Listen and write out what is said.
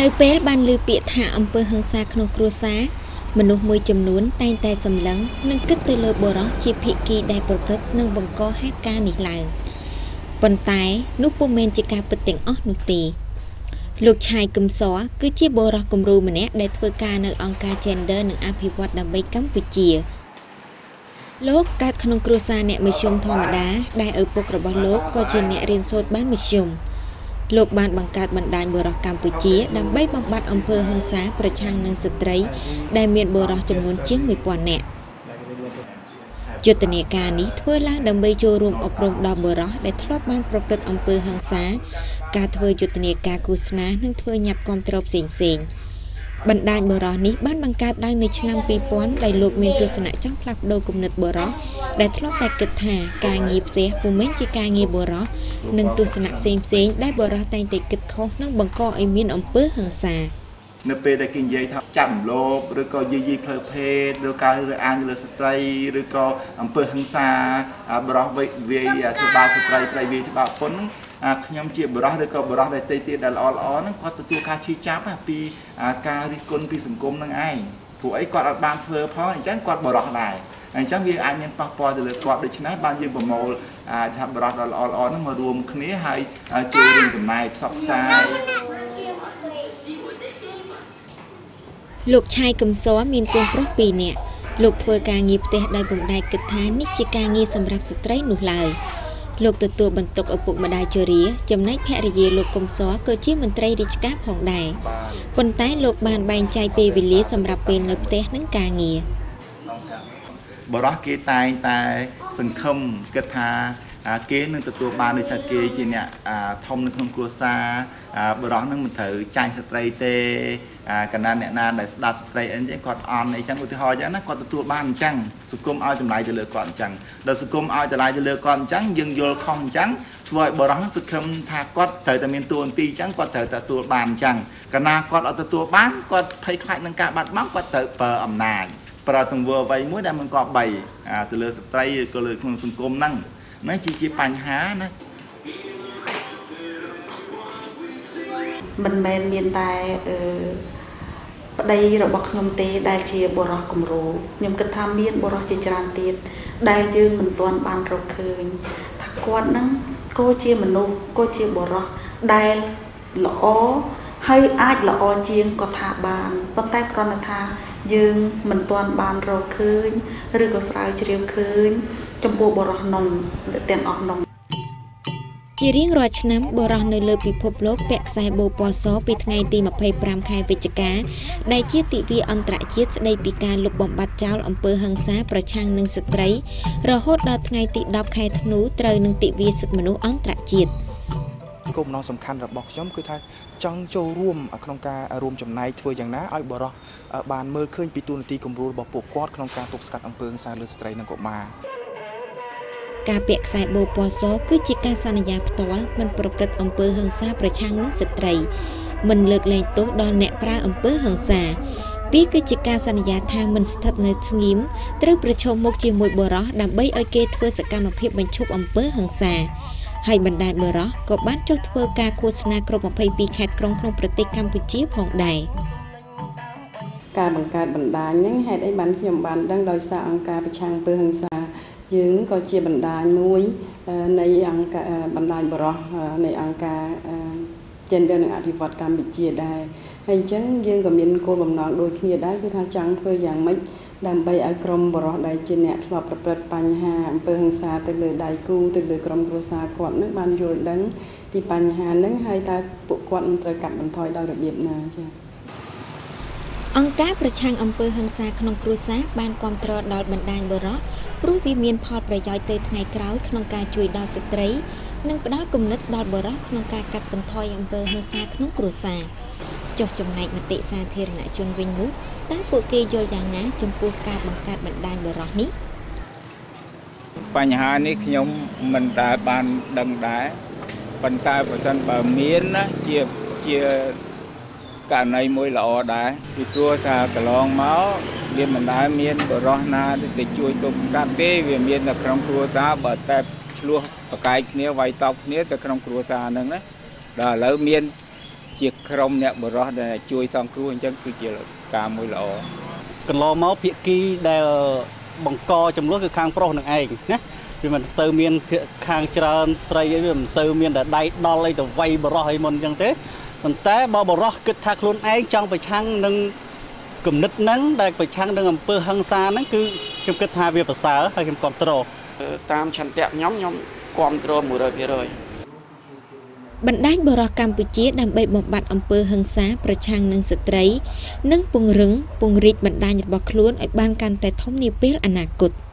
នៅពេលបានលើពាក្យថាអំពើហិង្សាក្នុងគ្រួសារមនុស្សមួយចំនួនតែងតែសម្លឹងនិងគិតទៅលើបុរសជាភិក្ខីដែលប្រព្រឹត្តនិងបង្កហេតុការណ៍នេះឡើងប៉ុន្តែនោះពុំមែនជាការពិតទាំងអស់នោះទេលោកឆាយកឹមសរគឺជាបុរសគំរូម្នាក់ដែលធ្វើការនៅអង្គការ Gender និងអភិវឌ្ឍដើម្បីកម្ពុជាលោកកើតក្នុងគ្រួសារអ្នកមធ្យមធម្មតាដែលឪពុករបស់លោកក៏ជាអ្នករៀនសូត្របានមធ្យម លោកបានបង្កើតបណ្ដាញបុរសកម្ពុជាដើម្បីបំបត្តិអំពើហិង្សាប្រឆាំងនឹងស្ត្រី ដែលមានបុរសចំនួនជាង1000នាក់យុទ្ធនាការនេះធ្វើឡើងដើម្បីចូលរួមអប់រំដល់បុរសដែលធ្លាប់បានប្រព្រឹត្តអំពើហិង្សា ការធ្វើយុទ្ធនាការគូស្នេហ៍និងធ្វើញត្តិគាំទ្រផ្សេងៗ បណ្ដាញបរោះនេះបានបង្កើតឡើងនៅឆ្នាំ2000ដោយលោកមានទស្សនៈចង់ផ្លាស់ប្ដូរគំនិតបរោះដែលធ្លាប់តែគិតថាការងារផ្ទះពុំមែនជាការងារបរោះនិងទស្សនៈផ្សេងផ្សេងដែលបរោះតែងតែគិតខុសនិងបង្កឲ្យមានអំពើហិង្សានៅពេលដែលគេនិយាយថាចាប់រំលោភឬក៏យាយីផ្លូវភេទឬការរើសអើងលើស្ត្រីឬក៏អំពើហិង្សាបរោះវាយធ្វើបាបស្ត្រីប្រៃវាយធ្វើបាបពុនហ្នឹង ខ្ញុំជាបរោះឬក៏បរោះដែលតេទៀតដែលល្អល្អហ្នឹងគាត់ទទួលការឈឺចាប់ពីការរិះគន់ពីសង្គមហ្នឹងឯងព្រោះអីគាត់អត់បានធ្វើផងអញ្ចឹងគាត់បរោះដែរអញ្ចឹងវាអាចមានប៉ះពាល់ទៅលើគាត់ដូច្នេះបានយើងប្រមូលថាបរោះដ៏ល្អល្អហ្នឹងមករួមគ្នាហើយជួយរួមចំណែកផ្សព្វផ្សាយលោកឆាយកំសរមានកូនប្រុស2នាក់លោកធ្វើការងារផ្ទះដោយបំដែកគិតថានេះជាការងារសម្រាប់ស្ត្រីនោះឡើយ លោកទទួលបន្ទុកឪពុកម្ដាយជរា ចំណែកភរិយាលោកកុំសរក៏ជាមន្ត្រីរាជការផងដែរប៉ុន្តែលោកបានបែងចែកពេលវេលាសម្រាប់ពេលនៅផ្ទះនិងការងារបរោះគេតែងតែសង្ឃឹមគិតថា គេនឹងទទួលបានដូចថាគេជាអ្នកធំនៅក្នុងគ្រួសារបរោះនឹងមិនត្រូវចាញ់ស្ត្រីទេកណ្ដាលអ្នកណាដែលស្ដាប់ស្ត្រីអីចឹងគាត់អន់អីចឹងឧទាហរណ៍ចឹងណាគាត់ទទួលបានអញ្ចឹងសង្គមឲ្យតម្លៃទៅលើគាត់អញ្ចឹងដល់សង្គមឲ្យតម្លៃទៅលើគាត់អញ្ចឹងយើងយល់ខុសអញ្ចឹងធ្វើឲ្យបរោះសង្ឃឹមថាគាត់ត្រូវតែមានតួនាទីអញ្ចឹងគាត់ត្រូវតែទទួលបានអញ្ចឹងកណ្ដាលគាត់អត់ទទួលបានគាត់ភ័យខ្លាចនឹងការបាត់បង់គាត់ត្រូវប្រើអំណាចប្រើទង្វើអ្វីមួយដែលមិនគប្បីទៅលើស្ត្រីឬក៏លើក្នុងសង្គមហ្នឹង ហ្នឹងជាជាបញ្ហាណាមិនមែនមានតែអឺប្តីរបស់ខ្ញុំទេដែលជាបរោះគំរូខ្ញុំគិតថាមានបរោះជាច្រើនទៀតដែលយើងមិនទាន់បានរកឃើញថាគាត់នឹងក៏ជាមនុស្សក៏ជាបរោះដែលល្អហើយអាចល្អជាងក៏ថាបានប៉ុន្តែគ្រាន់តែថាយើងមិនទាន់បានរកឃើញឬក៏ស្រាវជ្រាវឃើញ ចំពោះបរោះនំទាំងអស់នំជារៀងរាល់ឆ្នាំបរោះនៅលើពិភពលោកពាក់ខ្សែបូពណ៌សពីថ្ងៃទី25ខែវិច្ឆិកាដែលជាទិវាអន្តរជាតិស្ដីពីការលុបបំបាត់ចោលអំពើហិង្សាប្រឆាំងនឹងស្ត្រី រហូតដល់ថ្ងៃទី10ខែធ្នូត្រូវនឹងទិវាសិទ្ធិមនុស្សអន្តរជាតិគោលបំណងសំខាន់របស់ខ្ញុំគឺថាចង់ចូលរួមក្នុងការរួមចំណែកធ្វើយ៉ាងណាឲ្យបរោះបានមើលឃើញពីទូនាទីគំរូរបស់ពួកគាត់ក្នុងការទប់ស្កាត់អំពើហិង្សាលើស្ត្រីនិងកុមារ ការពាក់ខ្សែបូពណ៌សគឺជាការសន្យាផ្ទាល់មិនប្រព្រឹត្តអំពើហិង្សាប្រឆាំងនឹងស្ត្រីមិនលើកលែងទោសដល់អ្នកប្រើអំពើហិង្សាពីគឺជាការសន្យាថាមិនស្ថិតនៅស្ងៀមត្រូវប្រឈមមុខជាមួយបរោះដើម្បីឲ្យគេធ្វើសកម្មភាពបញ្ឈប់អំពើហិង្សាហើយបណ្ដាញបរោះក៏បានចុះធ្វើការឃោសនាគ្រប់22ខេត្តក្រុងក្នុងប្រទេសកម្ពុជាផងដែរការបង្កើតបណ្ដាញហ្នឹងហេតុអីបានខ្ញុំបានដឹងដោយសារអង្គការប្រឆាំងអំពើហិង្សា យើងក៏ជាបណ្ដាញមួយនៃអង្គការបណ្ដាញបរោះនៃអង្គការ Gender និងអភិវឌ្ឍកម្ពុជាដែរហើយអញ្ចឹងយើងក៏មានគោលបំណងដូចគ្នាដែរគឺថាចង់ធ្វើយ៉ាងម៉េចដើម្បីឲ្យក្រុមបរោះដែលជាអ្នកធ្លាប់ប្រព្រឹត្តបញ្ហាអំពើហិង្សាទៅលើដៃគូទៅលើក្រុមគ្រួសារគាត់នឹងបានយល់ដឹងពីបញ្ហាហ្នឹងហើយតើពួកគាត់នឹងត្រូវកាត់បន្ថយដោយរបៀបណាចា៎អង្គការប្រឆាំងអំពើហិង្សាក្នុងគ្រួសារបានគ្រប់គ្រងដល់បណ្ដាញបរោះ ព្រោះវាមានផលប្រយោជន៍ទៅថ្ងៃក្រោយក្នុងការជួយដល់ស្ត្រី និងផ្ដល់គំនិតដល់បុរសក្នុងការកាត់បន្ថយអំពើហិង្សាក្នុងគ្រួសារចុះចំណែកមតិសាធារណជនវិញនោះតើពួកគេយល់យ៉ាងណា ចំពោះការបង្កើតបណ្ដាញបរោះនេះបញ្ហានេះខ្ញុំមិនដែលបានដឹងដែរប៉ុន្តែបើសិនបើមានណាជាជាករណីមួយល្អដែរពីព្រោះថាកន្លងមក វាមិនដែលមានបរោះណាទៅជួយទប់ស្កាត់ទេវាមាននៅក្នុងគ្រួសារបើតែឆ្លោះប្រកែកគ្នាវាយតប់គ្នាទៅក្នុងគ្រួសារហ្នឹងណាដល់ឥឡូវមាន ជាក្រុមអ្នកបរោះដែលជួយសង្គ្រោះអញ្ចឹងគឺជាការមួយល្អកន្លងមកភាគីដែលបង្កចំនួនគឺខាងប្រុសនឹងឯងណាវាមិនទៅមានភាគខាងច្រើនស្រីអីវាមិនសូវមានតែដៃដល់អីទៅវាយបរោះអីមុនអញ្ចឹងទេប៉ុន្តែបើបរោះគិតថាខ្លួនឯងចង់ប្រឆាំងនឹង គំនិតហ្នឹងដែលប្រឆាំងនឹងអំពើហិង្សាហ្នឹងគឺខ្ញុំគិតថាវាប្រសើរហើយខ្ញុំគ្រប់គ្រងតាមឆន្ទៈខ្ញុំខ្ញុំគ្រប់គ្រង100%បណ្ដាញបរោះកម្ពុជាដើម្បីបំបត្តិអំពើហិង្សាប្រឆាំងនឹងស្ត្រី និងពង្រឹងពង្រីកបណ្ដាញរបស់ខ្លួនឲ្យបានកាន់តែធំនាពេលអនាគត។